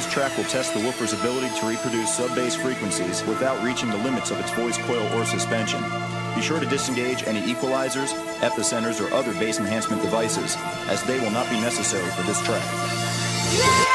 this track will test the woofer's ability to reproduce sub-bass frequencies without reaching the limits of its voice coil or suspension. Be sure to disengage any equalizers, epicenters, or other bass enhancement devices, as they will not be necessary for this track. Yeah!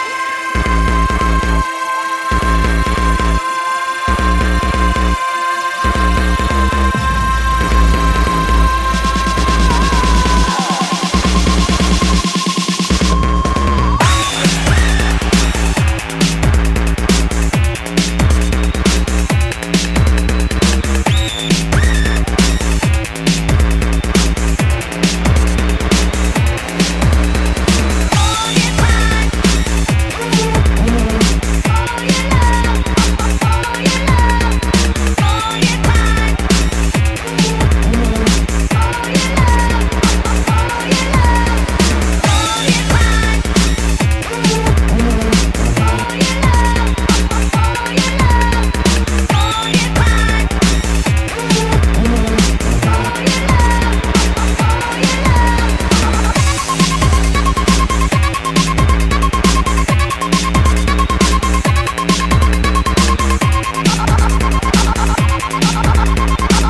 Bye.